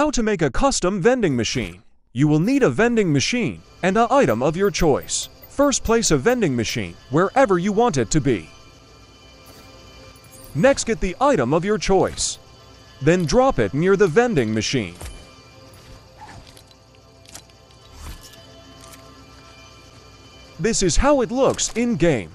How to make a custom vending machine. You will need a vending machine and an item of your choice. First place a vending machine wherever you want it to be. Next get the item of your choice. Then drop it near the vending machine. This is how it looks in-game.